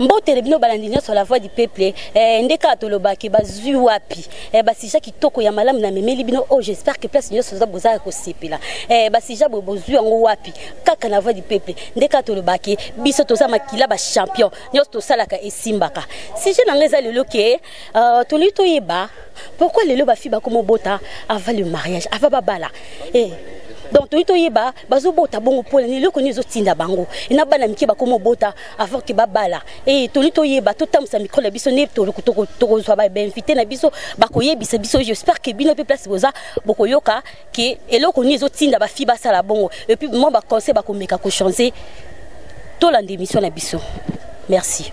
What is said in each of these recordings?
mbotele bino balandi nyonso la voix du peuple eh, nde kaka tolobaki bazwi wapi eh, basija kitoko ya malamu na memeli bino oyo oh, j'espère que place nyonso bozalaka kosepela eh, basija boye bozwi yango wapi kaka na voix du peuple nde kaka tolobaki biso toza makila bachampion nyonso tosalaka esimbaka sije na ngai eza lelo ke Euh, tolingi toyeba pourquoi lelo bafi bakoma obota avant le mariage avant babala eh. donc toyi toyeba bazobota bongo mpo nini eloko nini ezotinda bango ena bana mike bakoma obota avant ke babala e toli toyeba totambwisa mikro na biso nde tokozwa bainvité na biso bakoyebisa biso j'espère ke bino mpe place boza bokoyoka ke eloko nini ezotinda bafi basala bongo epuis mwa baconseil bakomeka kochange tolanda émission na biso merci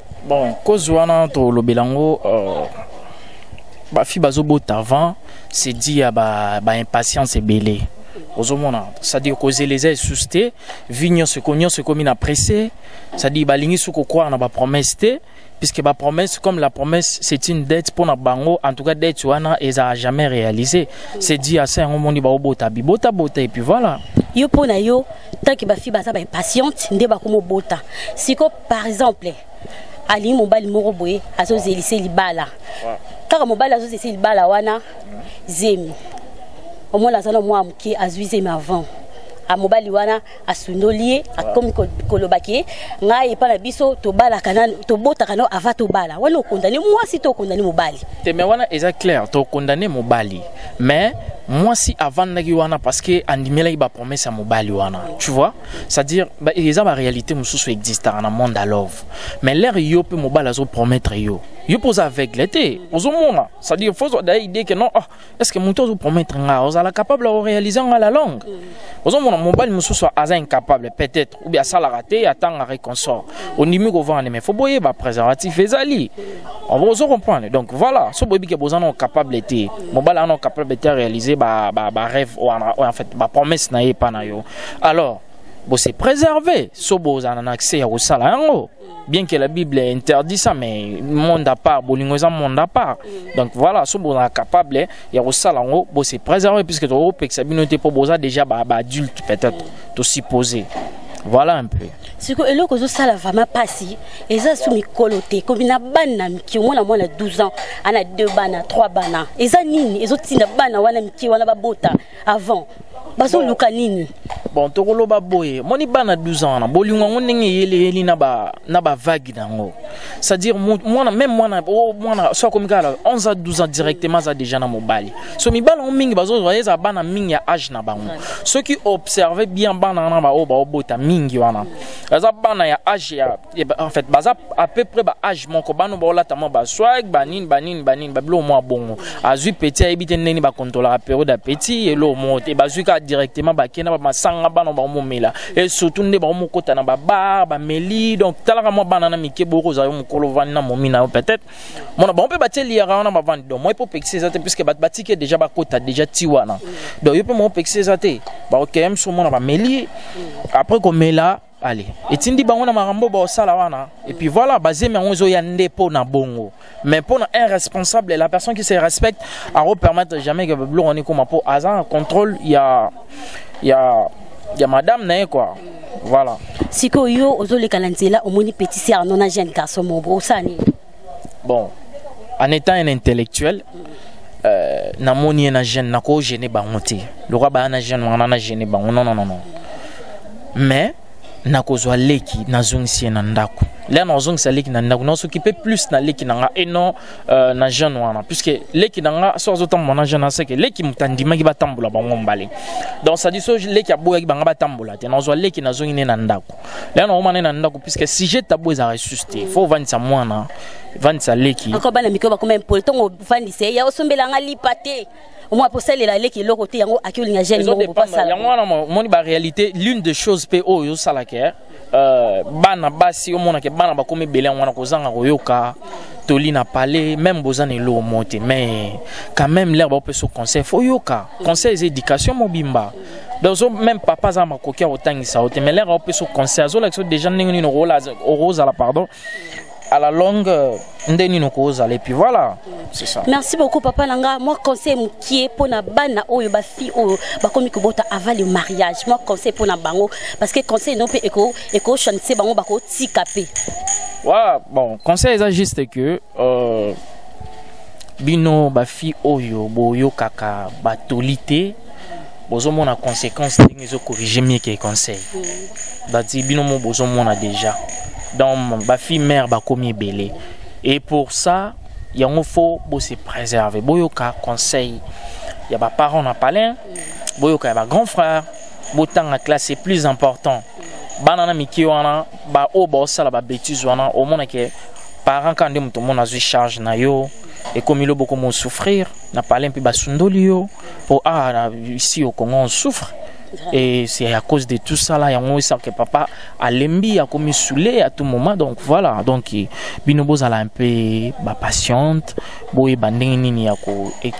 bon cause wana tolobela yango euh, bafi bazobota avant c'est dit ya baimpatience ba ebele ozomona c'est-à-dire kozela eza esusu te vi nyonso eko nyonso ekomi na presse c'est-à-dire balingi su kokwara na bapromesse te puisque bapromesse comme la promesse c'est une dette mpo na bango en tout cas dette wana ezala jamais réalisé c'est dit asa yango omoni baobota bibotabota et puis voilà yo mpo na yo tanke bafi baza baimpatiente nde bakomobota siko par exemple alingi mobali moko boye azozelise libala kaka mobali azozelise libala wana mm. zemi omona aza na mwa moke azwi zemi avant a mobali wana asundoli ye akomi koloba ke ngai epai na biso tobalaka nano tobotaka nano ava tobala wana okondane mwasi to okondane mobali te me wana eza claire tokondane mobali mais mwasi avandaki wana parce que andimelaki bapromese ya mobali wana tu vois c'est-à-dire ba eza ba réalité mususu existaka na monde à love mais l'air yo pe mobali azo promettre yo yo pe oza aveugle te ozomona c'est-à-dire faut ozwa d'ailleurs idée que non oh, est ce que moto azo promettre nga ozala capable ya koréalise nga la longue ozomona mobali mususu aza incapable peut-être ou bien asalaka te atanga réconsort ondimi kovanda mais faut boyeba préservatif ezali ozo comprendre donc voilà so boyebi ke boza nao capable te mobali anao capable te réaliser ba, ba, ba rêve wana en fait ba promesse na ye epa na yo alors vous se préserver so bozala na accès ya kosala yango bien que la bible interdit ça mais monde à part bolingo eza monde à part donc voilà so bozala capable ya kosala yango bo se préserver puisque tokopekisa bino te mpo boza déjà baadulte ba peut-être tosupposé voilà un peu siko eloko ozosala vraiment mpasi eza su mikolo te komi na bana na mike omwana mwana 12 ans ana 2 bana 3 bana eza nini ezotinda bana wana mike wana babota avant bazoluka bon. nini bon tokoloba boye moni bana 12 ans wana bolingo yango ndenge eyeleyeli na bavagi na yango c'est-à-dire mwana meme mwana oh, mwana so akomi kaka 11 a 12 ans directement aza déjà na mobali so mibali yango mingi bazozwa ezala bana mingi ya age na bango soki observe bien bana wana baoyo baobota mingi wana baza bana ya age ya Eh ben, en fait baza à peu près baage moko bano baolata mwa baswag banini banini banini babiloko mwa bongo azwi petit ayebi te ndenge bakontrolaka periode ya petit eloko moko te bazwi kaka directement bake na bamasanga bana baomomela e surtout nde baomokota na babar bameli donc talaka mwa bana na mike boko ozali mokolo vandi na momi na yo peut-être mona bango mpe batie liyaka wana bavandi donc moi mpo pekisa eza te puisque bato batike déjà bakota déjà ti wana donc yo mpe moko pekisa eza te baokeyam so mona bameli après komela ale etindi bango na makambo baosala wana et puis voilà bazemi yango ezoya nde mpo na bongo mais mpo na un responsable la personne qui se respecte akopermettre jamais ke biloko wana ekoma mpo aza na contrôle ya ya ya madame na ye kua voilà sikoyo yo ozoleka na nzela omoni petit ser nona jeune garçon mobo osala nini bon en étant un intellectuel euh, namoni ye na jeune nako gene bango te lokola baya na jeune wana na gene bango non non non non mais nakozwa leki nazongisi ye na ndako lea nazongisa leki na ndako nasokipe plus na leki na nga e non euh, na jeune wana puisque leki na nga so azotambola na jeune aseke leki moto andimaki batambola bango mbale donc sadi so leki aboyaki banga batambola te nazwa leki nazongi ne na ndako lelo naoma naye na ndako puiske sujet tabu ezalaka esusu te fo ovandisa mwana vandisa leki encore bana mikolo bakoma impoli ntongo ovandisa ye osombela nga lipa te omwa posalela leki eloko te yango aki olinga gene moko bopasala yango wana omoni baréalité l'une des choses mpe oyo osalaka eh, euh, bana basi omonaka bana bakoma ebele yango wana kozanga koyoka toli na palais même boza na eloko moko te mais quand même lere baopesa conseil fo oyoka conseil eza éducation mobimba mm. donc so même papa aza na makoki ya kotangisa yo te mais lere aopesa yo conseil azolakisa yo déjà ndenge nini okozala pardon à la longue euh, nde nini okozala epuis voilà c'est ça merci beaucoup papa na nga mwa conseil mokie mpo na bana oyo bafille oyo bakomi kobota avant le mariage mwa conseil mpo na bango parce que conseil no mpe ekoshanise bango bakotika mpe wa bon conseil eza juste que Oh, bino bafi oyo boyokaka batoli te bozomona conséquence ndenge ezokorrige mieke conseil mm. bati bino mo bozomona déjà donc bafi mare bakomi ebele et pour ça yango fo bose préserve boyoka conseil ya baparent na palin mm. boyoka ya bagrand frère botanga classe plus important mm. bana na mike wana ba oyo baosala ba betise wana omona ke parent kaka nde moto omona azwi charge na yo ekomi lo bokomo souffrir na pale mpe basundoli yo mpo ah, na isi au congo on souffre et c'est à cause de tout ça là yango esala ke papa alembi akomi soule à tout moment donc voilà donc eh, bino bozala un peu bapatiente boyeba ndenge nini ya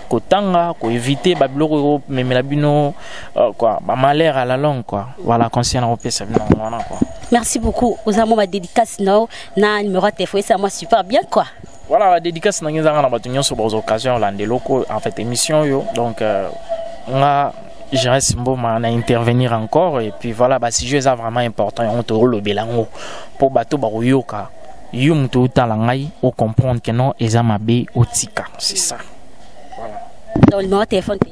kotanga koevite babiloko ekomemela bino Oh, quoi ba malheur à la longue quoi voilà conseil na kopesa bino mwana quoi merci beaucoup oza mwa ba dédicace na yo na numéro ya telefone esa mwa super bien quoi voilà ba dédicace na ngai ezanga na bato nyonso baoza occasion olanda eloko en fait émission oyo donc euh, nga je reste mboma na intervenir encore et puis voilà ba sujet eza vraiment important yango tokolobela yango mpo bato bakoyoka yo moto otala ngai ocomprendre que non eza mabe otika c'est ça voilà donc numéro ya telefone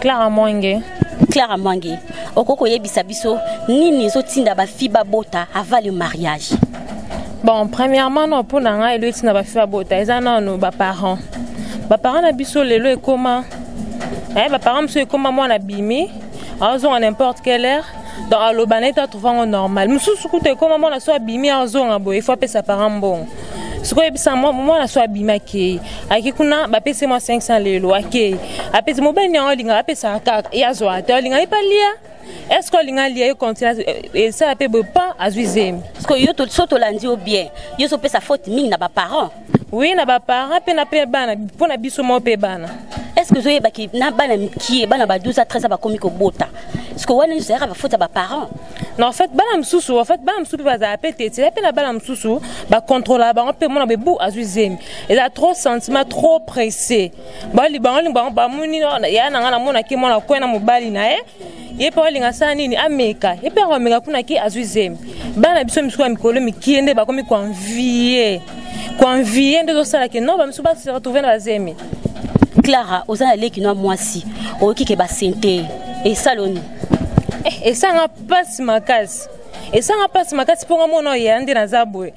Clara Mwange. Clara Mwange, okoko yebisa biso nini ezotinda bafi babota avant le mariage? Bon, premièrement, non, mpo na ngai eloi ntina bafi babota eza nano baparent baparent na biso lelo ekoma eh, baparent mosusu ekoma mwana abimi azonga n'importe quelle heure donc aloba na ye to atrouvango normal mosusu kutu ekoma mwana so abimi azonga boye ifo apesa parent mbongo sikoyo yebisa mwana so abima akei ayaki kuna bapesi mwa 500 lelo akei apesi mobali nyango alingaka apesaka kaka ye azwa te alingaki mpe alia est ce que olinga lia ye continue esala mpe boye pa azwi zemi parceke yo so tolandi yo bien yo ozopesa faute mingi na baparent oui na baparent mpe na mpe bana mpo na biso moko mpe bana est ce que ozoyebaki na bana mikie bana ba 12 a 13 a bakomi kobota parceke wana nyonso eyaka bafaute ya baparent na en fait bana mosusu en fait bana mosusu mpe bazala mpe te ezala mpe na bana mosusu bacontrolaka bango mpe mona bebu azwi zemi ezala trop sentiment trop pressé bali bango lingi bango bamoni ya na ngai namonaki mwana kwe na mobali na ye ye mpe olinga asala nini ameka ye mpe akomeka kuna ki azwi zemi bana biso misuku ya mikolo mikie nde bakomi koanvie koanvie nde ezosalaki no bamisu baseretrouve na bazemi clara oza na leki na mwasi oyoki ke basente esaloni eh, esanga mpasi makasi esanga mpasi makasi mpo nga mona oyo ya nde naza boye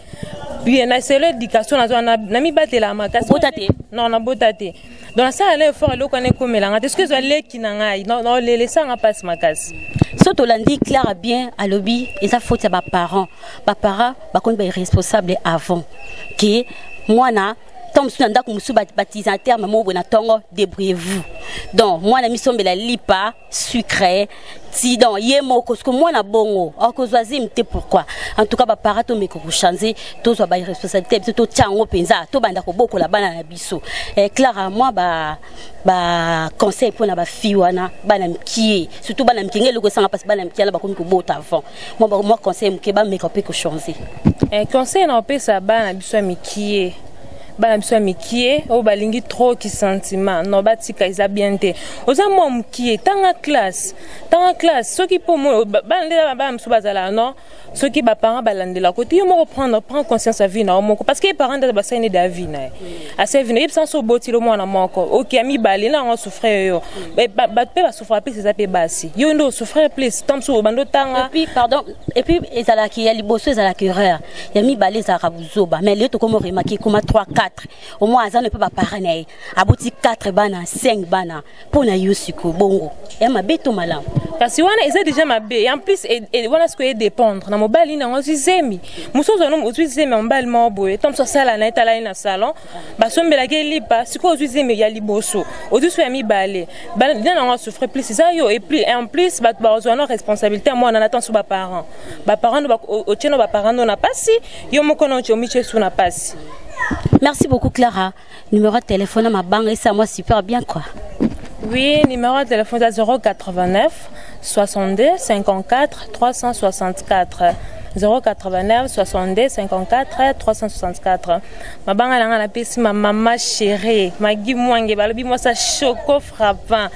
bien na selo éducation nazwa namibatelaka makasi bota te non nabota te donc nasala na effort eloko wana ekomela nga te soki ezwa leki na ngai nolela esanga mpasi makasi so tolandi clara bien alobi eza faute ya baparent baparent bakomi bairresponsable avant ke mwana ntango mosusu na ndako mosusu batiza terme moko boye na ntongo débrouillez vous donc mwana misombela lipa sucre ti donc ye moko siko mwana bongo akozwa zim te pourquoi en tout cas bapara tomeka kochange tozwa baresponsabilité ya biso totya yango mpenza tobanda kobokola bana na biso eh, clara mwa ba, ba conseil mpo na bafille wana bana mikie surtout bana mikie nge eloko esanga mpasi bana mikie wana bakomi kobota avant mwa mwa conseil moke bameka mpe kochange eh, conseil na opesa bana biso ya mikie bana biso ya mikie oyo balingi trop kisentiment no batika eza bien te oza mwa mokie tanga classe tanga classe soki mpo bana nde bana biso bazalaka no soki baparent balandela kote yo moko prendre prend conscience ya vie na yo moko parce que parent nde basali nde da vie na ye asali vie na ye yebisa nso obotili mwana moko oki ya mibale na yango souffrir yo bato mpe sufra plus eza mpe basi yo nde osufrire plus ntango mosusu obanda otanga puis pardon et puis ezalaki ya liboso ezalaka erreur ya mibale ezalaka buzoba mais leo tokomi oremaki ekoma 3 4 omoi aza no mpe bapara na ye aboti 4 bana 5 bana mpo na yo siko bongo ya mabe to malamu kasi wana eza déjà mabe en plus e, e, wana sikoyo edépendre na mobali nango ozwi zemi mosusu ozwi zemi ya mobali moko boye ntango mosusu asala na ye tala ye na salon basombelaki ye lipa sikoyo ozwi zemi ya liboso ozwi so ya mibale bana nango asouffre plus eza yo et plus en plus bato bakozwa no responsabilité ya mwana na tanso baparent baparent otie no baparent no na mpasi yo moko na omitie su na mpasi merci beaucoup clara numéro ya telefone ya mabanga esa mwa super bien quoi oui numéro ya telefone eza 089 62 54 364 089 62 54 364 mabanga na ngai napesi ma mama chérie magi mwange balobi mwasi ya choco frappant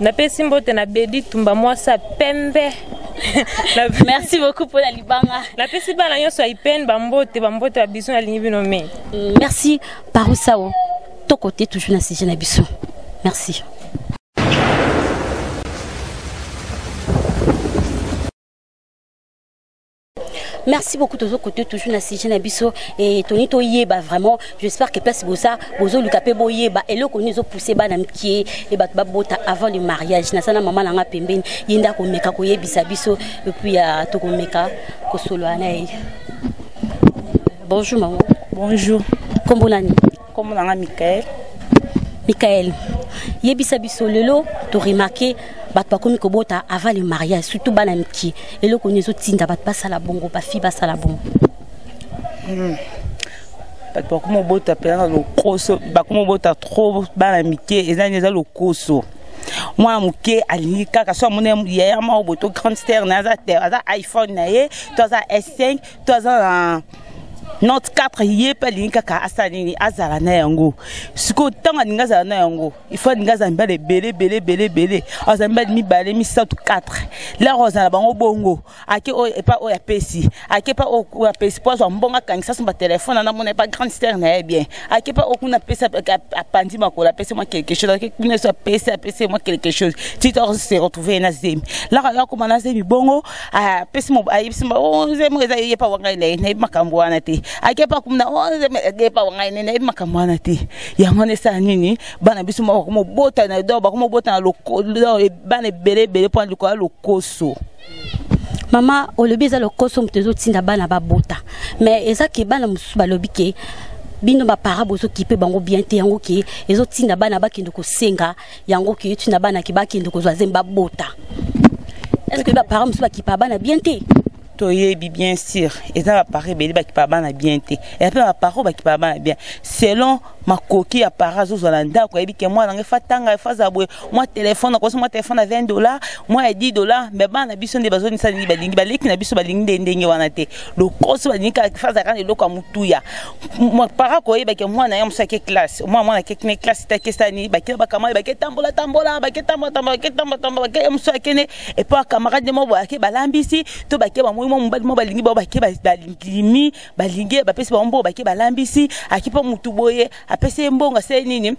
napesi mbote na bedi tumba mwasi ya pembe merci beaucoup mpona libanga napesi bana nyonso ya ipene bambote bambote ya biso nalingi bino mingi mm, merci parusao tokote toujours na sujet na biso merci merci beaucoup tozo côté toujours na sujet na biso et toni to yeba vraiment j'espère que place bosa bozo luka pe boyeba eloko ni zo pousser bana mkie et bat babota avant le mariage na sana maman nanga pembeni yenda ko meka ko yebisa biso et puis ya euh, to ko meka ko solo na bonjour maman bonjour kombo nani Comme on a Michael. Michael, yebisa biso lelo to remarquer bato bakomi kobota avant le mariage surtout bana mike eloko nini ezotinda bato basala bongo bafi basala bongo hmm. bato bakomi obota mpenza lokoso bakomi obota trop bana mike eza nini eza lokoso mwana moke alingi kaka so amoni yaya moko boto grande stere na ye aza iphone na ye to aza s5 to aza na note 4 ye mpe alingi kaka asala nini azala na yango sikoyo ntango alingi azala na yango ifo alingi azala mibale ebele ebele ebele ebele azala mibale mibale misato 4 lero azala bango bongo ake oyo epa oyo apesi ake epa oyo apesi mpo azwa mbongo akangisa so batelefone ana mona epa grande stere na ye bien ake epa oyo kuna apesi apanzi makolo apesi mwa quelque chose ake kuna so apesi apesi mwa quelque chose tito se retrouve ye na zemi lero ayo akoma na zemi bongo ah pesi mo ayebisi ma o nze mo eza yepa wa ngai naye nayebi makambo wana te akepa kumna o nze yepa wa ngai naye nayebi makambo wana te yango wana esala nini bana biso moko bakomobota na do bakomobota na lokolo e, bana ebele ebele mpo na likolo ya lokoso mama olobi eza lokoso moto ezotinda bana babota mais eza ke bana mosusu balobi ke bino baparent bozokipe bango bien te yango ke ezotinda bana bakende kosenga yango ke tina bana ke bakende kozwa zemi babota est ce que baparent mosusu bakipa bana bien te toyebi bien sûr eza bapare ebele bakipa bana bien te ya mpe bapare oyo bakipa bana bien selon makoki ya para azozwa na ndako ayebi ke mwana ngai fatanga efazala boye mwa telefone akosi mwa telefone ya 20 dollar mwa ya 10 dollar me bana na biso nde bazonisa nini balingi baleki na biso balingi nde ndenge wana te lokoso balingi kaka efazala kaka na eloko ya motuya para koyeba ke mwana ya mosaki classe mwa mwana kekene classe takesani bakela bakamari baketambola tambola baketambola tambola baketambola tambola bake mosu akende epo bakamarade mo bake balambisi to bake bamoi mwa mobali mo balingi bao bake balimi balingi bapesi bango mbongo bake balambisi aki mpo motu boye apesi ye mbongo asali nini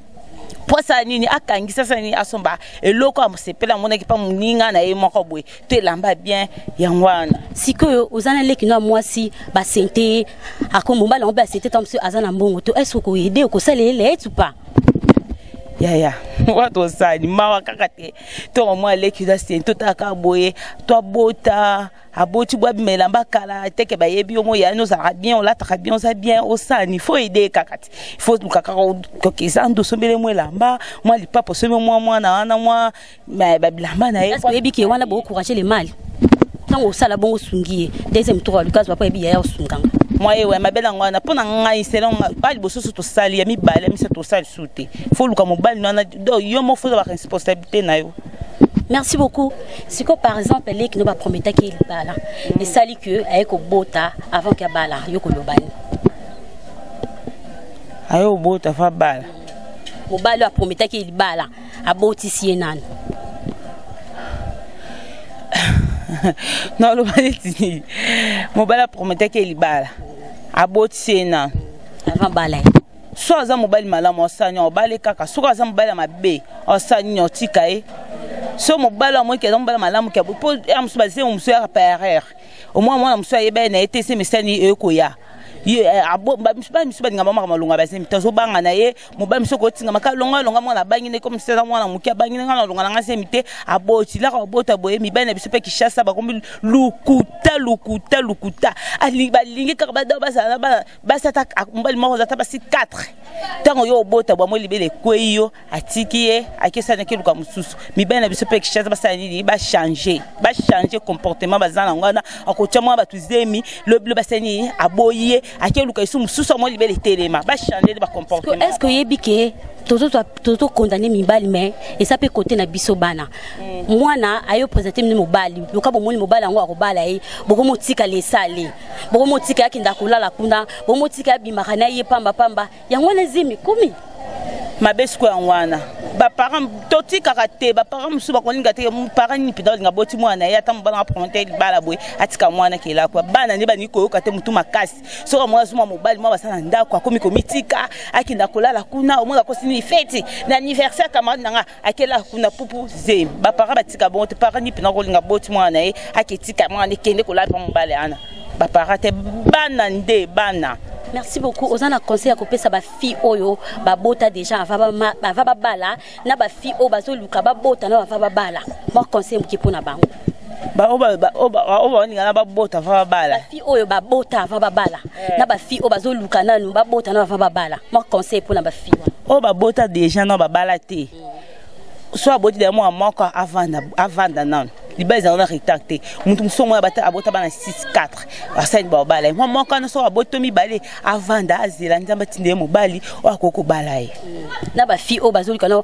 mpo asala nini akangisa asala nini asomba eloko ya mosepele amonaki mpa moninga na ye moko boye to elamba bien yango wana sikoyo oza na leki na mwasi basente ye akombomba lango mpe asente ta mosu aza na mbongo to eske okoyede okosalela ye tupa yaya wa tosali mawa kaka te ntongo mwa aleki eza seni totaka boye twabota aboti bwa bima elamba kala teke bayebi yo moyani ozalaka bien olataka bien oza bien osani fo ede kaka te fo luka kaka kokisa ndoso mbele mwa elamba mwa lipapa osomi mwa mwana wana mwa mais ba bilamba na ye est-ce que yebi ke wana bo courage le mal tango sala bongo sungi ye deuxième tour Lucas papa yebi yaya osunganga mwaye wa mabe na ngwana mpo na ngai selon ba liboso so tosali ya mibale ya misato tosali su te fo luka mobali na wana do yo mo foza baresponsabilité na yo merci beaucoup siko par exemple leki no baprometaki ye libala esali ke aye kobota avant ke abala yo kolobani aye obota fa bala mobali oyo aprometaki ye libala abotisi ye nani naloba neti nini mobali aprometaki ye libala abotisi ye nani avant bala ye so aza mobali malamu osani obale kaka soki aza mobali ya mabe osani otika ye so mobali amoyeke aza mobali malamu ke mpo ya mosusu bazemo mosusu yaka parer omwa mwana mosusu ayeba ye na ye te se mesani ekoya bamisusu balinga bamaka malonga bazemi tozobanga na ye mobali mosusu kotingama kaka longa longa mwana abangi nde komi seza mwana moke abangi nde nga na longa na nga zemi te aboti laka babota boye mibali na biso mpe kishasa bakomi lukuta lukuta lukuta balingi kaka badao bazala na bana basi ata mobali moko ata basi 4 ntango yo obota bwamoi libele ekwei yo atiki ye akesani akeluka mosusu mibali na biso mpe kishasa basala nini bachange bachange comportement baza na yango wana akotya mwa bato zemi lobilo basala nini aboyi ye ake luka isu mususu amwa libele telema ba changer ba comportement est-ce que yebi ke tozo tozo condamner mibali mais esa pe côté na biso bana mm. mwana ayo présenter mini mobali luka bomoni mobali yango akobala ye boko motika lesale boko motika yake ndakolala kuna boko motika abimaka na ye pamba pamba yango wana ezimi kumi mabe siko yango wana baparent totikaka te baparent mosusu bakolinga te parent nini mpenza olinga boti mwana na ye ata mobala nga promote libala boye atika mwana kelakwa bana nde balingi koyoka te motu makasi soki omona zuma mobali mwa basala ndako akomi komitika akenda kolala kuna omona akosi nini feti na anniversaire camarade na nga akela kuna pupu ze bapara batika bongo te para nipe nakolinga boti mwana na ye aketika mwana ekende kolapa mobali ana bapara te bana nde bana merci beaucoup oza na conseil ya kopesa bafille oyo babota déjà bava babala na bafille oyo bazoluka babota na bava babala mwa conseil moke mpo na bango baoyo balingana babota va babala bafi oyo babota va babala eh. na bafi oyo bazoluka nanu babota na bava babala mwa conseil mpo na bafi wana oyo babota deja na babala te so aboti deja mwa moko avanda nanu libala ezalaka na retard te moto mosusu oyo bata abota bana 6 4 asali babala ye mwa moko wana soki aboti to mibale avanda azela nzambe atinda ye mobali oyo akoki kobala ye na bafi oyo bazoluka nao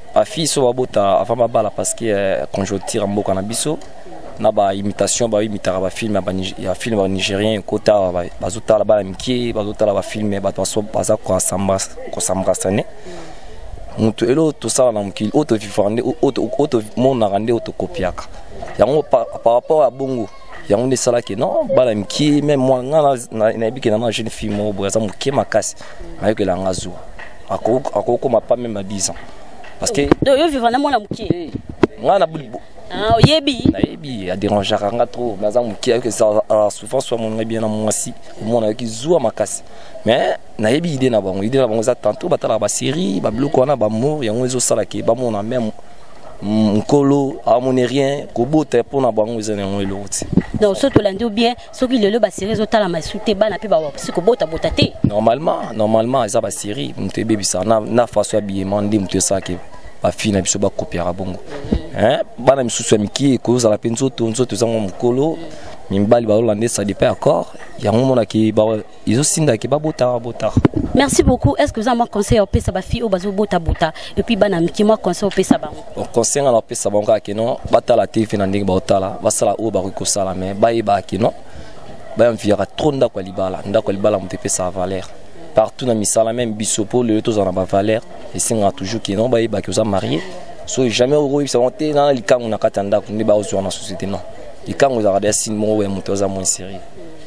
ba fille so babota avant babala parce que euh, conjoncture ya mboka na biso na ba imitation ba imitaka ba film ya film ba nigérien ekota bazotala bana mike bazotala ba film bato baza kosambrasane moto elo tosala na mokili oyo tovivaka nde oyo tomonaka nde oyo tokopiaka yango par rapport ya bongo yango nde esalaki no bana mikie meme mwa nga nayebi kenda na jeune fille moko boye aza moke makasi ayokela nga zuwa akokoma pa meme abisa parce que yo vivre na mwana mokie eh, nga na ah, oyebi nayebi aderangeaka nga trop mais aza moke ayoki ah, souvent so amonanga bien na mwasi omona ayoki zuwa makasi mais nayebi idée na bango idée na bango eza tantôt batalaka basérie babiloko wana bamour yango ezosalaki bamona meme Mm, nkolo amoni rien kobota mpo na bango eza na yango eloko te donc soki tolandi bien soki lelo baserie ezotalama esu te bana mpe bakosi kobotabota te normalement normalement eza baserie moto ebebisa na, na façon ya biyema nde moto esalaki bafille na biso bakopiaka bongo bana misusu ya mikie ekozala mpe nzoto nzoto ezango mokolo mibali balolanda esadi mpe accord yango monaki ezosinda ke babota babota merci beaucoup est ce que oza mwa conseil ya opesa bafille oyo bazobotabota epuis bana mike mwa conseil opesa bango conseil ngai na opesa bango kaka keno batala te mpe na ndenge baotala basala oyo bakoki kosala mai bayebaka keno bayanviyaka trop ndako ya libala ndako ya libala moto epesaka valeur partout na misala meme biso mpo lelo tozala na bavaleur esengaka toujours keno bayebaki oza marie soki jamais okoyebisa bango te na likango na kati ya ndako nde baozwa na société non likango ezalaka deya sini moko ya moto aza moins sérieux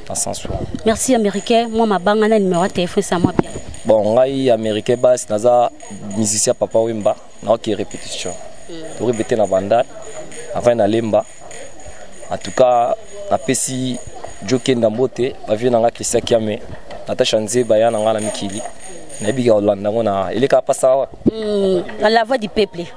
na sens wana merci américain mwa mabanga na numéro ya telefone sa mwa bien bon ngai américain bas naza musicien papa wemba naoki répétition hmm. torepete na bandal avai na lemba en tout cas napesi jokenda mbote bavie na ngai christian kiame natasha nzeba ya na ngai na mikili nayebi kolanda yango na eleka apasa awa hmm, la voix du peuple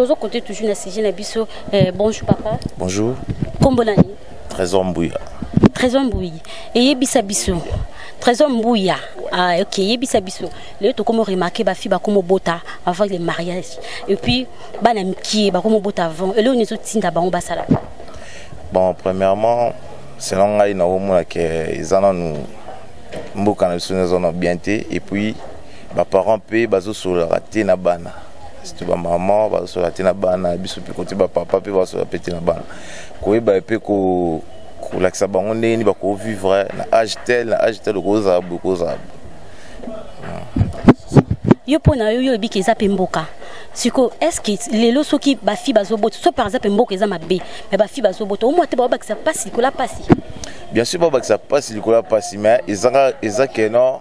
tozo compter toujours na sujet na biso eh, bonjour papa bonjour kombo na ye trésor mbuya trésor mbuyi eyebisa biso trésor mbuya ah, ok eyebisa biso lelo tokomi remarke bafi bakomi obota avant le mariage et puis bana mikie bakomi obota avant eleo nini ezotinda bango basala bon premièrement selon ngai nakomona ke eza nanu mboka na biso eza na bien te et puis baparent mpe bazosololaka te na bana surtout bamama bazosola te na bana biso mpe koti bapapa mpe bazosola mpe te na bana koyeba mpe kolakisa bango ndenge nini bakovivre na age tel na age tel okozala boye okozala boye yo mpo na yo yo oyebiki eza mpe mboka siko eske lelo soki bafi bazobota so par exemple mboka eza mabe me bafi bazobota omwa te baobakisa mpasi likola mpasi bien sûr babakisa mpasi likola mpasi mais ezaka eza keno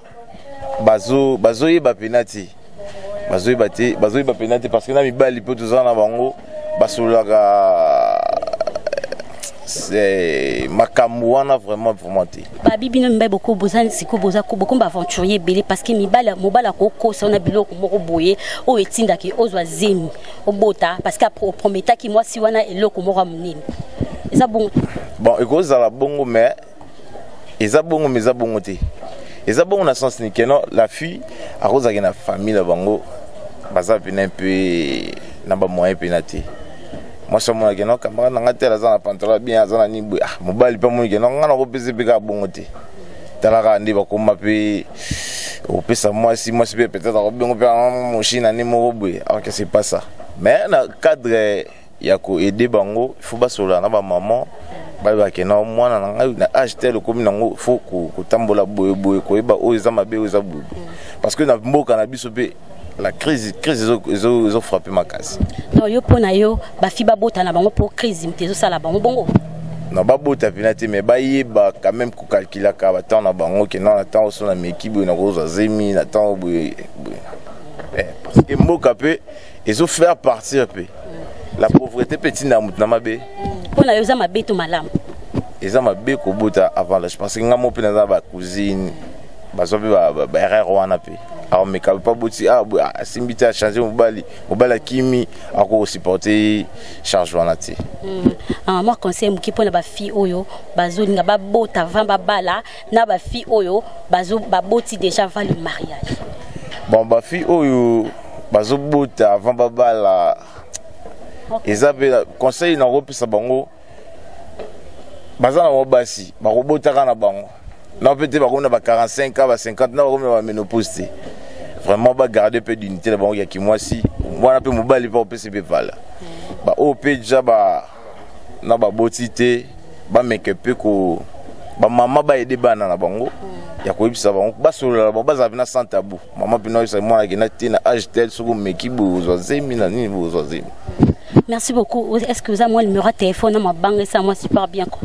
bazo bazoyeba mpena te bazoyeba te bazoyeba mpena te parce que na mibali mpe toza na bango basololaka eh, makambo wana vraiment vraiment te babi bino mibali boko boza sikoyo boza bokomba aventurier ebele parce que mibali mobali akokosa ona biloko moko boye oyo etindaki ozwa zemi obota parce que aprometaki mwasi wana eloko moko ya monene eza bongo bon ekozala bongo mais eza bongo mais eza bongo te eza bongo na sens nike non la fille akozalaki na famille na bango baza mpena mpe na bamoyen mpena te mwasi amonaki no kambaka na ngai te aza na pantalon bien aza na nibwe ah mobali mpe amonike no ngai nakopesa mpe kaka bongo te talaka nde bakoma mpe opesa mwasi mwasi mpe peut-être akobengo mpe moshina nde moko boye alors que c'est pas ça mais na cadre ya ko aider bango il faut basolola na ba maman bayebake na mwana na ngai na age tel okomi nango fo kotambola boyeboye koyeba oyo eza mabe oyo eza boye parce que na mboka na biso mpe la crise crise ezo ezo ezo frapper makasi donc yo pona yo ba fi ba bota na bango pour crise mtezo sala bango bongo na babota mpena te mai bayeba quand même kokalkulaka batemp na bango ke na na ntango so na meki boye nakozwa zemi na ntango boye eh, parce que mboka mpe ezo faire partir pe la pauvreté pe tinda mutu na mabe mpo na yo eza mabe to malamu eza mabe kobota avant l'âge parce que nga mo mpe naza ba cousine bazwa mpe baerreur wana mpe akomeka mpe aboti ah, asimbi te achange mobali mobali akimi akosupporte charge wana te hmm. ah, mwa conseil moki mpo na bafille oyo bazolinga babota avant babala na ba fille oyo bazo baboti déjà avant le mariage bon ba fille oyo bazo bota avant babala okay. eza pe conseil na kopesa bango baza na basi bakobotaka na bango na pe te bakomi na ba 45 ka ba 50 na bakomi na ba menopause te vraiment bagarde mpe dignité na bango ya kimwasi wana mpe mobali mpe opesi mpe vala baoyo mpe deja ba na baboti te bameke mpe ko bamama baede bana na bango ya koyebisa bango basolola na bango bazala mpena sans tabou mama mpena oyebisa mwana akenda te na age tel soki omeki bozwa zemi na nini bozwa zemi merci beaucoup est ce que oza mwa numéro ya telefone na mabanga esa mwa super bien ko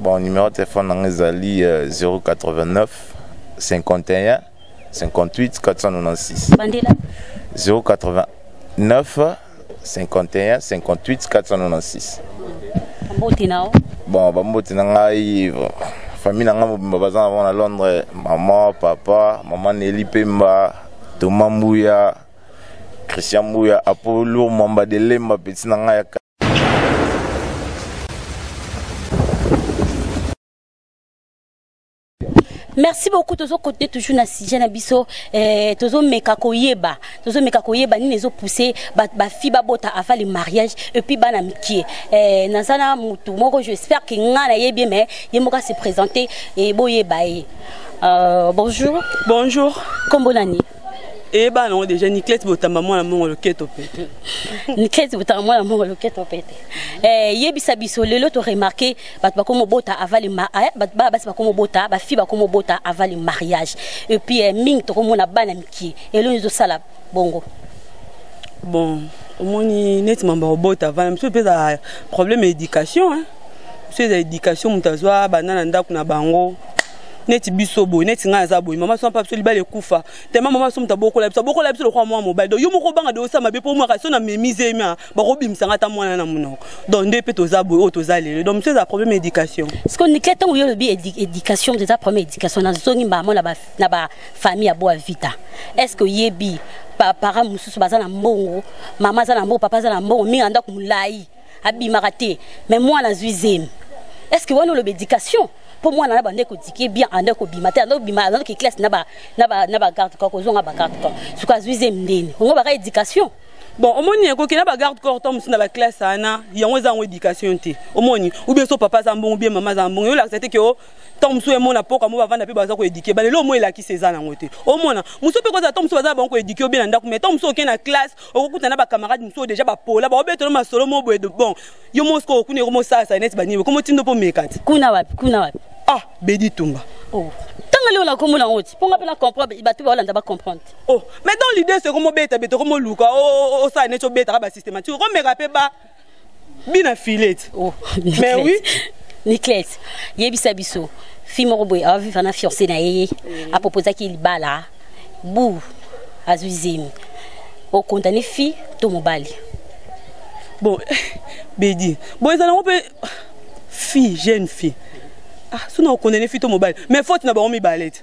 bon numéro ya telefone na ngai ezali 089 51 58 496 bandela 089 51 58 496 mbote nao bon bambote na ngai famille na ngai mobimba baza na bango na londres mama papa mama neli pemba toma mbuya christian mbuya apo lour mwamba de lemba peti na ngai ya merci beaucoup tozo continuer toujours na sujet na biso eh, tozo meka koyeba tozo meka koyeba nini ezo pousser ba, ba fille babota avant le mariage et puis bana mikie eh, naza na mutu moko j'espère que nga na yebi mais ye moko se présenter et boyeba ye euh, bonjour bonjour kombo nani eyebana nango déjà niclete botamba mwana mongo loketo pete niclete botamba mwana mongo loketo pete eh, yebisa biso lelo toremarke bato bakomobota avali eh, bana basi bakomobota bafi bakomobota avali mariage epuis eh, mingi tokomona bana mikie eloni ezosala bongo bon omoni neti mambo akobota avana mosusu mpe eza problème ya éducation mosusu eza éducation moto azwa banda na ndako na bango neti biso boye neti ngai naza boye mama soma mpa biso libala ekufa tema mama somo tabokola biso abokola biso lokola mwana mobali donc yo moko obanga de osala mabe mpo omwaka so na memi zemi a bakobimisa ngai ata mwana na monoko donc nde mpe toza boye oyo toza lelo donc mosu eza problème ya éducation siko nikle ntango yo olobi éducation eza problème ya éducation nazongi mbamo na bafamille ya boa vita est ce que oyebi parent mosusu baza na mbongo mama aza na mbongo papa aza na mbongo mingi na ndako molai abimaka te mais mwana azwi zemi est ce que wana oloba éducation mpo mwana na bande kodike bien anda kobima te anda kobima anda ke classe na bagarde corps kozonga bagarde corps soki azwi zemi ndeni ongo baka éducation bon omoni ekoki na bagarde corps to mosusu na baklasse wana yango eza yango éducation te omoni ubie so papa aza mbongo ubie mama aza mbongo eyolakisa te ke o ntango mosusu emona mpoka mo bavanda mpe baza koedike balelo omo elakisi eza nango te omona mosusu mpe kozala ntango mosusu baza na bango koedike obie na ndako mai ntango mosusu okei na classe okokuta na bacamarade mosusu oyo deja bapola baobetolo masolo mo boye de bon yo mosuku okokuna yoko mosalasa neti banini oko motindo mpo omeka te kuna wapi kuna wapi ah bedi tumba oh. tanga leo nakomona yango ti mpo nga mpe na comprendre bato baolanda bacomprendre te oh mais dans l'idée seko mobeta beta okomoluka osala neti obetaka basystématique okomeka mpe ba bina filete oh, mais oui niclete yebisa biso fille moko boye aviva na fiancé na ye apropozaki libala bu azwi zemi okondane fille to mobali bon bedi boye ezala yango mpe fille jeune fille ah sona okondane fille to mobali mais faute na bango mibale te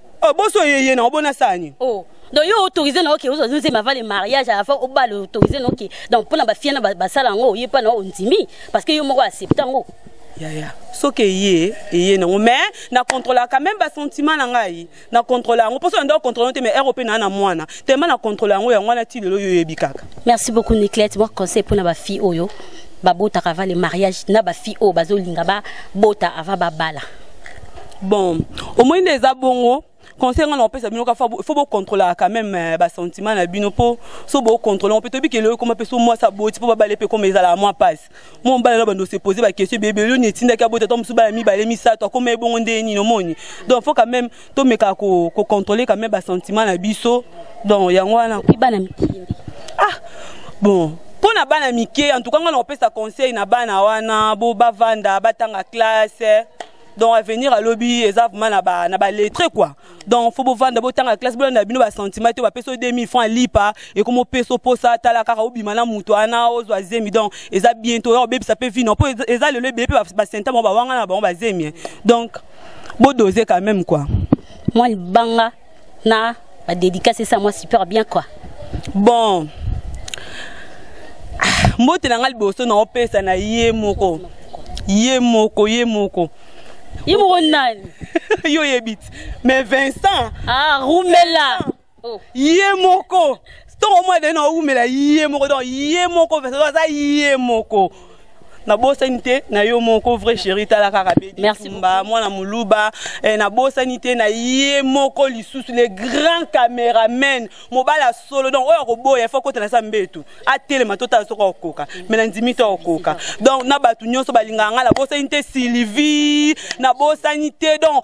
Oh, boso ye ye na obona sani. Oh. donc yo autorise na oke ozwa nzemba avale mariage à la fin obala autorise na oke donc mpo na bafia na basala yango oye mpa na ondimi parce que yo moko accepte yango yaya soki eye eye nango mais na contrôlaka quand même basentiment na ngai na contrôla yango mposo nanda ocontrôle te mais ero mpe naa na mwana tellement na contrôle yango yango wana ti lelo yo oyebi kaka merci beaucoup niclette mwa conseil mpo na bafille oyo babotaka ava le mariage na bafille oyo bazolinga babota ava babala bon omoni nde eza bongo conseil nga na kopesa bino ka faut bocontrolaka quand même euh, basentiment na bino mpo so bocontrole yango mpe toyebi kelelo ekoma mpe so mwasi aboti mpo babale mpe ekoma ezalaka mwa mpasi mwa mobali na bando sepose bakestion ebebeli oni etindaki aboti ata mosusu bana mibale misato akoma ye bongo ndenge nini omoni donc faut quand même tomekaka ko, ko contrôler quand même ba sentiment na biso donc yango wana bana mikindi ah bon mpo na bana mike en tout cas ngai na kopesa conseil na bana wana bo bavanda batanga classe donc avenir alobi eza vraiment na ba na ba lettre quoi donc faut bovanda botanga classe bolanda bino ba sentiment te bapesa yo 2000 francs alipa ekoma opesa oposa atala kaka obima na moto wana ozwa zemi donc eza bientôt ya obebisa mpe vino mpo eza lelo ebele mpe basentamo bawanga na bango bazemi donc Bo doser quand même quoi. Moi libanga na ba dédicace ça moi super bien quoi. Bon. Ah, mbote na ngai liboso na opesa na ye moko. Ye moko, ye moko. Ye moko nani? Yo yebit. Mais Vincent. Ah, Rumela. Vincent. Oh. ye moko ntongo moko ezali na owumela ye moko donc ye moko verso aza ye moko nabosani te na yo moko vrai chéri tala kaka bedimba mwana moluba eh, nabosani te na ye moko lisusu le grand cameraman mobali ya solo donc oyo akoboya ifo akotana sa mbetu atelema totala soki akokoka me na ndimi te akokoka donc na bato nyonso balingaka ngai nabosani te sylvie nabosani te donc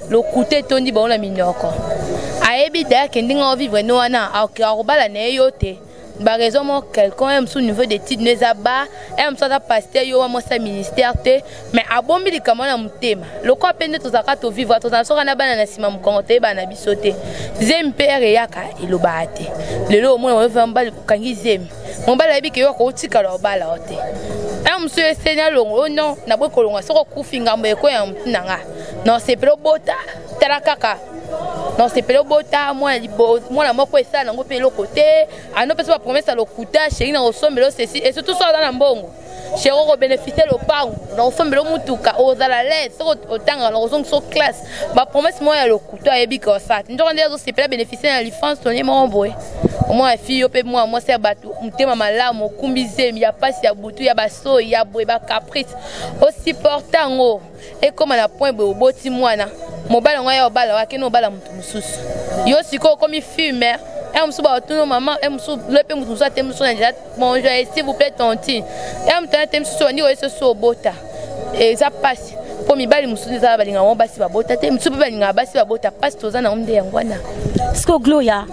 lokuta etondi bango na minoko ayebi daya kendi nga ovivre no wana akobala na ye yo te baraison moko quelqu'un ye mosusu niveau d'étude no eza ba ye mosusu aza paster yo wamwasa ministère te mais abombi likambo na motema lokola mpe nde tozalaka tovivre tozala soka na bana na nsima mokongo toyebana na biso te zemi mpe ere eyaka elobaka te lelo omona oyeva mobali okangi zemi mobali ayebi ke yo akotikala obala yo te ye mosusu eseni alongo yo non naboyi kolonga soki okufi ngambo ekoya na motu na ngai na osepela obota tala kaka na osepela obota mwana moko esala nango mpe eloko te ando mpe so bapromese ya lokuta sheri na kosombela osesi e surtout so aza na mbongo sheri okobenefise lopango na kosombela motuka ozala lese soki otangaka na kozongisa o classe bapromese moko ya lokuta ayebi ke osala te nzoko nde azosepela benefise na lifance tonie moko boye omwana fille yo mpe mwana mwasi ya bato motema malamu okumbi zemi ya mpasi ya butu ya basoi ya boye bacaprice osupporte yango ekoma na point boye oboti mwana mobali yango aya obala wake no obala moto mosusu yo sikoyo okomi fumer e mosusu baotuno mama e mosusu loye mpe moto mosusu ate mosusu na nzela bonjour eh, s'il vous plaît tontine e moto ate mosusu bandi oye soso obota eza mpasi mpo mibali mosusu eza balingaka yango basi babota te mosusu mpe balingaka basi babota mpasi toza na yango nde yango wana siko gloria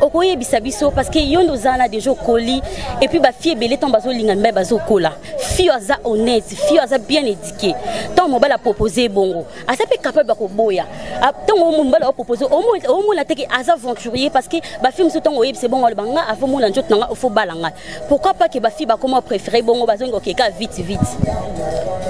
okoyebisa biso parce que yo nde oza na deja okoli epuis bafille ebele ntango bazolinga mibali bazokola fio aza honnête fio aza bien édiqué ntango mobali apropose ye bongo aza mpe capable ya koboya ntango ah, mobali apropose omona teke aza aventurier parce que bafille mosusu ntango oyebisa bongo aloba nga afo mona nzoto na nga ofo bala ngai pourquoi pas ke bafille bakoma préféré bongo bazongi kokeka vite vite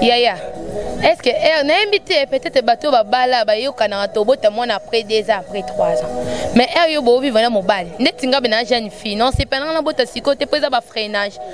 yaya yeah, yeah. est ce que heure nayembi te peut-être bato babala bayokanaka tobota mwana après deux ans après trois ans mais heure yo boovivre na mobali ndeti nga bena jeune fille non sepelanga nabota sikoyo te mpo eza bafreinage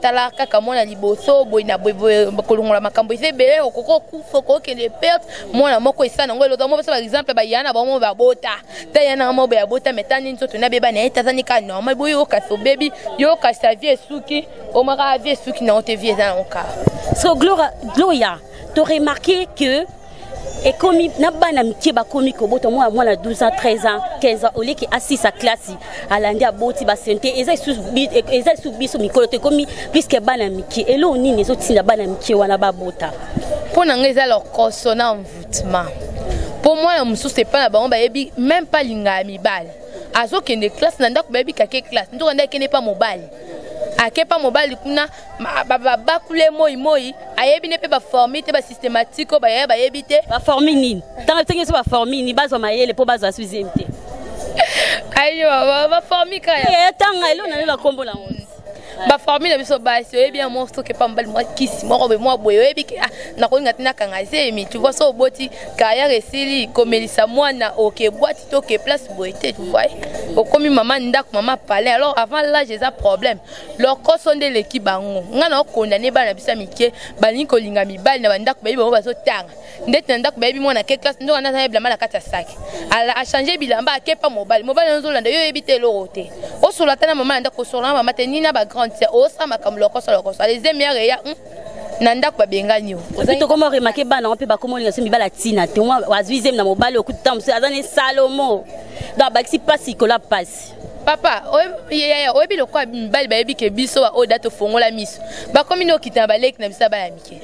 tala kaka mwana liboso boye na boye kolongola makambo eza ebele okoki okufa okokende perte mwana moko esala nango elota mo basala exemple baya na bango babota ta ya na moko ya bota meta nini nzoto na beba na ye tazani ka normal boye yo kasi obebi yo kasi ta vie esuki omaka vie esuki na yo te vie eza na yango kaka so gloria to remarquer que ekomi na bana mike bakomi kobota mwana mwana 12 ans 13 ans 15 ans oleki asisa klasi alandi aboti basente eza lisusu biso mikolo te ekomi pliske bana mike eloo nini ezotinda bana mike wana babota mpo na ngai eza leur consona envoutment mpo mwana mosusu epai na bango bayebi meme pa linga ya mibale azokende klase na ndako bayebi kake klase nzoka nde akende pa mobali ake pa mobali kuna babakule moi moi ayebi nde mpe baformi te basystématique oyo bayaya bayebi te baformi nini ntango tenge so baformi nini bazwa mayele mpo bazwa suzieme te ayiwa baformi kaya tanga elo nalela nkombo na ngo baformi na biso basi oyebi ya monstre ke pa mobali mwa kisi moko be mwa boye oyebi ke ah, nakolinga te nakanga zemi tu vois so oboti kayar esili komelisa mwana oke bwati to ke place boye te tu vois okomi mama ndako mama palais alors avant l'age eza problème lokoso nde eleki bango ngai na okondane bana na biso ya mike balingi kolinga mibali na bandako bayebi bango bazotanga ndeti na ndako bayebi mwana ke classe nzoka nde bilamba na kati ya saki achange bilamba akepa mobali mobali ozolanda yo oyebi te eloko te osola ata na mama na ndako osola na mama te nini na bagrande te osala makambo lokoso lokoso alezemi ya reya hmm? na ndako babengani yo tokoma remake bana yango mpe bakoma olinga so mibala ntina te azwi zemi na mobali okuti ntango mosusu aza ne salomo donc abakisi mpasi ikola mpasi papa yaya oyebi lokola mibali bayebi ke biso baoyo da tofongola miso bakomi nokita na baleki na biso ya bana mike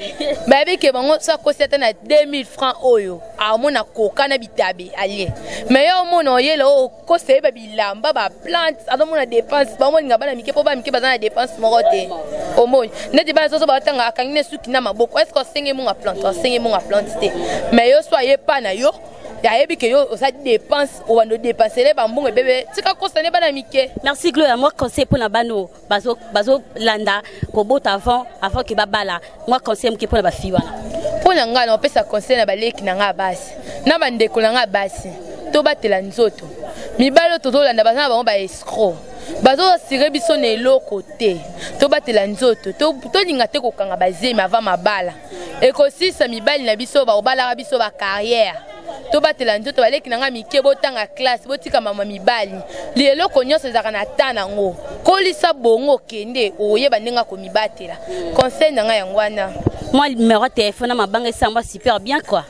bayebi ke bango so akosi ata na 2000 franc oyo amona koka na bitabe alie mai yo omona oyela oyo okosi oyeba bilamba baplante azomona dépense bamolinga bana mike mpo bana mike baza na dépense moko te omoni neti bana soso batanga akangi na esuki na maboko eske osenge monga plante osenge monga plante te mai yo so aye pa na yo ayebi ke yo oza dépense obanda odepasele bambongo ebebe tika kosane bana mike merci gloria mwa conseil mpo na bana oyo bazolanda kobota avant avant ke babala mwa conseil moke mpo na bafi wana mpo na ngai naopesa conseil na baleki na ngai basi na bandeko na ngai basi tobatela nzoto mibali oyo tozolanda baza na bango baescro bazosire biso na eloko te tobatela nzoto tolinga te kokanga bazemi ava mabala ekosisa mibali na biso bakobalaka biso ba carrière tobatela nzoto baleki na ngai mike botanga classe botika mama mibali eloko nyonso ezalaka na ta nango kolisa bongo okende oyeba ndenge akomibatela conseil na ngai yango wana mwa numero ya telefone na mabanga esamba super bien quoi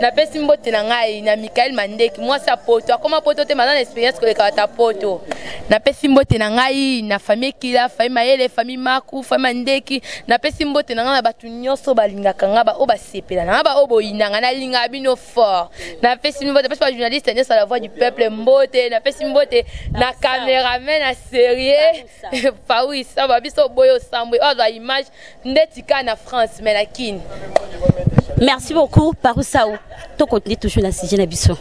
napesi mbote na ngai na mikael mandeki mwasi ya poto akoma poto te maza na experience koleka bato ya poto napesi mbote na ngai na famille kila famille mayele famille maku famille mandeki napesi mbote na ngai na bato nyonso balingaka ngai baoyo basepela na ngai baoyo boyinanga nalingaka bino fort napesi mbote napesi bajournaliste nyonso ya la voix du peuple mbote napesi mbote na cameraman na serie fawisa ba biso boye osambwe oyo azwa image ndeti ka na france mais na kini merci beaucoup parusau tokontinue toujours na sujet na biso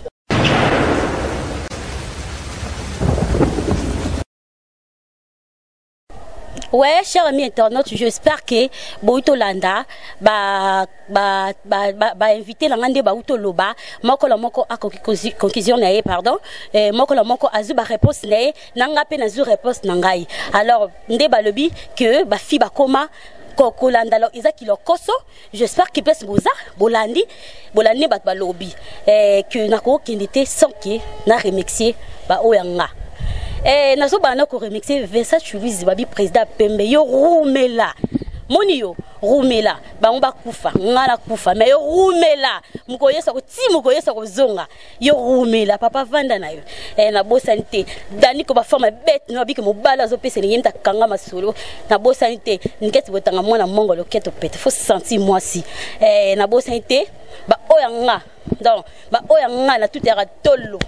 Ouais, cher ami internaute, j'espère que Boito Landa ba ba ba ba, ba invité la ngande Boito Loba, moko la moko a conclusion na pardon, eh, moko la moko azu ba réponse na na nga mpe nazwi réponse na ngai alors nde balobi que bafi bakoma kolanda eza kilokoso j'espère que mpesi boza bolandi bolandi ne bato balobi eh, que nakokende te sans ke na remercie baoyo ya nga eh, nazobana na koremercie vincent chuluzi babi président pembe yo rumela moni yo rumela bango bakufa ngai nakufa me yo rumela mokoyesa koti mokoyesa kozonga yo rumela papa vanda na yo eh, nabosani te daniko bafama ya bete no abiki mobali azopesa elingi nta kanga masolo nabosani te niketi botanga mwana mongo loketo pete fo senti mwasi eh, nabosani te baoyo ya nga donc baoyo ya nga na tuteyaka tolo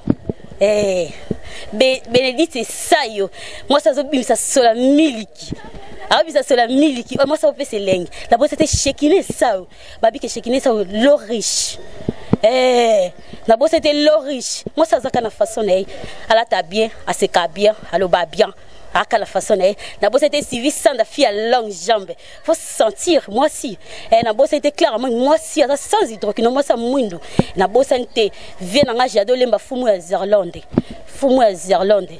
eh, be, benedite esayo mwasi azobimisa sola miliki abisa sola miliki oyo mwasi akopesa elengi nabosa te shekine sao babi ke shekine sa lo riche eh na bosa te lo riche moi ça zaka na façon na ye alata bien aseka bien aloba bien aka la façon na ye na bosa te sivi sanda fi ya longue jambe faut sentir mwasi eh, na bosa te clairement mwasi aza sans hydrokino mwasi ya mwindu na bosani te vie na ngai jado olemba fumu ya zerlande fumu ya zerlande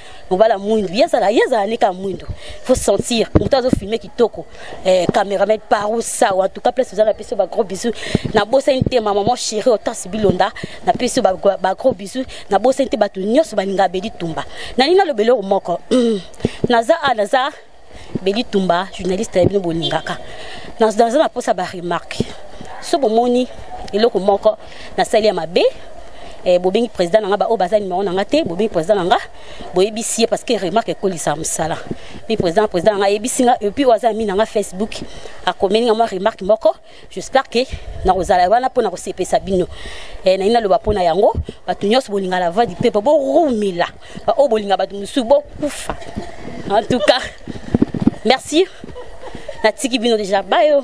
mobala mwindu ye azala ye azala neka mwindu faut sentir moto azo filme kitoko eh, cameraman paru sawa en tout cas place oza na pesi yo bagros bisous nabosani te ma maman chéri otasi bilonda na pesi yo bagros bisous nabosani te bato nyonso balinga abedi tumba nalingi naloba eloko moko naza a naza beli tumba journaliste ya bino bolingaka naza na mposa baremarke so bomoni eloko moko nasali ya mabe eh, bobengi président na nga baoyo baza nimero na nga te bobengi président na nga boyebisi ye parce que remarque ekolisa mosala mi président président na nga ayebisi nga epuis oyo aza ami na nga facebook akomeli nga mwa remarque moko j'espère que nakozala wana mpo na kosepesa bino eh, nayi naloba mpo na yango bato nyonso bolinga la voix du peuple borumela baoyo oh, bolinga bato mosusu bokufa en tout cas merci natiki bino déjà bayo